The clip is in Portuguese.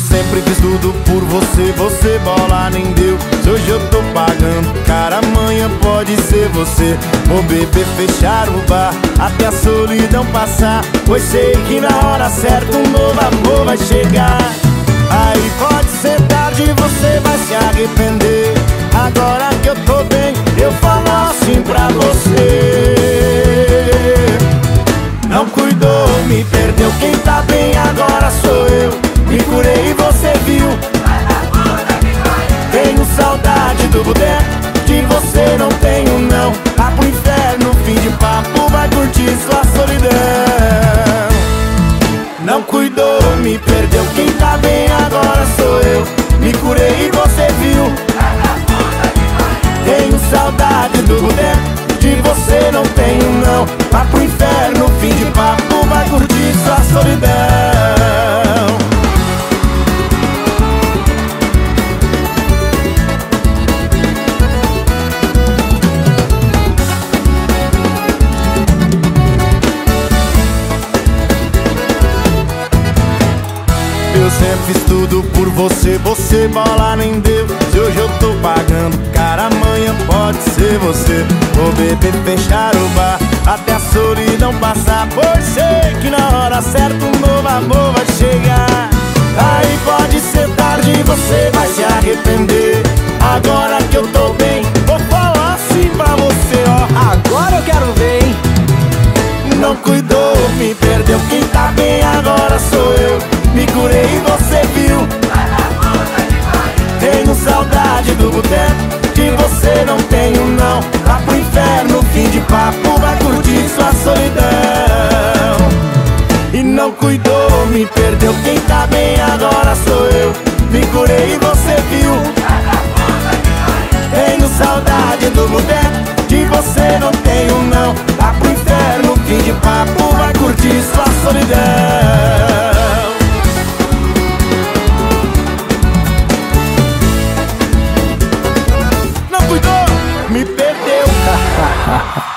sempre fiz tudo por você, você bola nem deu. Hoje eu tô pagando, cara, amanhã pode ser você. Vou beber, fechar o bar, até a solidão passar. Pois sei que na hora certa um novo amor vai chegar. Aí pode ser tarde, você vai se arrepender. Agora que eu tô bem, eu falo assim pra você. Não cuidou, me perdeu. Quem tá bem agora sou eu. Do boteco. De você não tenho, não. Vá pro inferno, fim de papo. Vai curtir sua solidão. Não cuidou, me perdeu. Quem tá bem agora sou eu. Me curei e você viu. Tenho saudade do boteco. De você não tenho, não. Vá pro inferno, fim de papo. Vai curtir sua solidão. Eu sempre fiz tudo por você, você bola nem deu. Se hoje eu tô pagando, cara, amanhã pode ser você. Vou beber, fechar o bar, até a solidão passar. Pois sei que na hora certa um novo amor vai chegar. Aí pode ser tarde e você vai se arrepender. Agora que eu tô bem, vou falar assim pra você, ó. Agora eu quero ver, hein? não cuidou, me perdeu. Quem tá bem agora sou eu puder Que você não tenho não. Vá pro inferno, fim de papo Vai curtir sua solidão. E não cuidou, me perdeu. Quem tá bem agora sou eu. Me curei e você viu. Tenho saudade do lugar Que você não tenho não. Vá pro inferno, fim de papo ha ha.